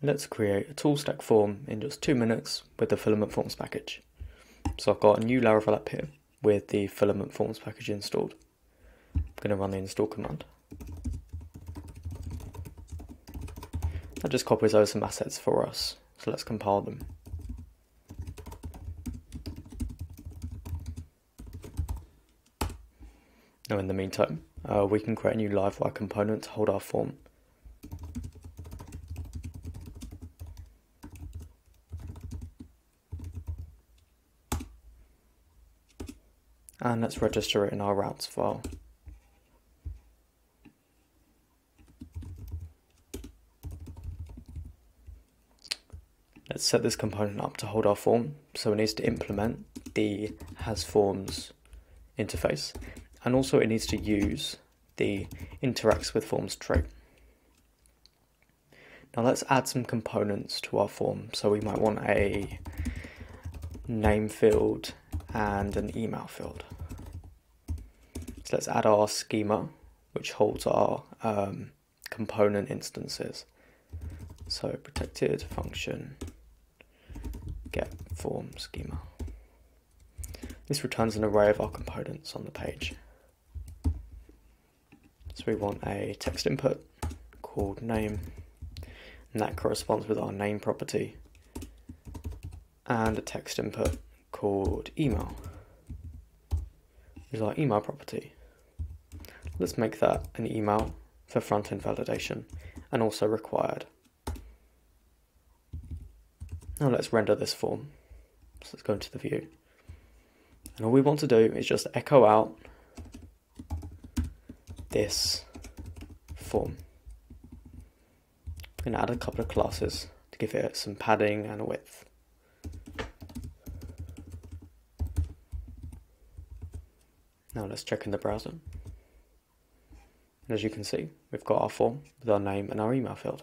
Let's create a TALL stack form in just two minutes with the filament forms package. So I've got a new Laravel app here with the filament forms package installed. I'm going to run the install command. That just copies over some assets for us. So let's compile them. Now in the meantime, uh, we can create a new Livewire component to hold our form and let's register it in our routes file. Let's set this component up to hold our form. So it needs to implement the has forms interface and also it needs to use the interacts with forms trait. Now let's add some components to our form. So we might want a name field and an email field. So let's add our schema, which holds our um, component instances. So protected function get form schema. This returns an array of our components on the page. So we want a text input called name, and that corresponds with our name property, and a text input called email is our email property. Let's make that an email for front-end validation and also required. Now let's render this form. So let's go into the view. And all we want to do is just echo out this form. To add a couple of classes to give it some padding and width. Now let's check in the browser. And as you can see, we've got our form with our name and our email field.